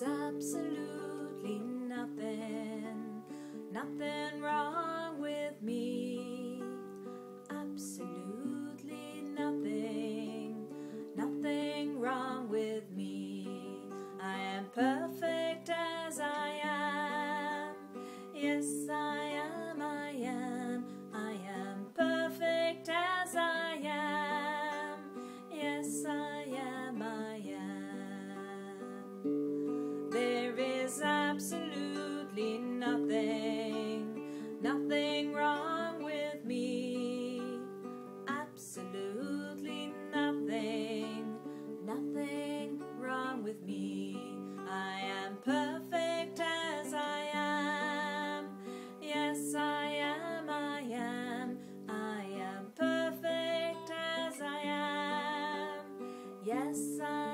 There's absolutely nothing, nothing wrong with me. Absolutely nothing, nothing wrong with me. I am perfect as I am. Yes, absolutely nothing, nothing wrong with me. Absolutely nothing, nothing wrong with me. I am perfect as I am. Yes, I am, I am. I am perfect as I am. Yes, I